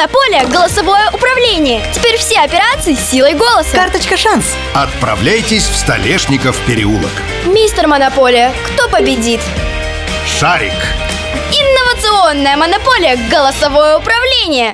Монополия – голосовое управление. Теперь все операции силой голоса. Карточка шанс. Отправляйтесь в Столешников переулок. Мистер Монополия, кто победит? Шарик. Инновационная монополия – голосовое управление.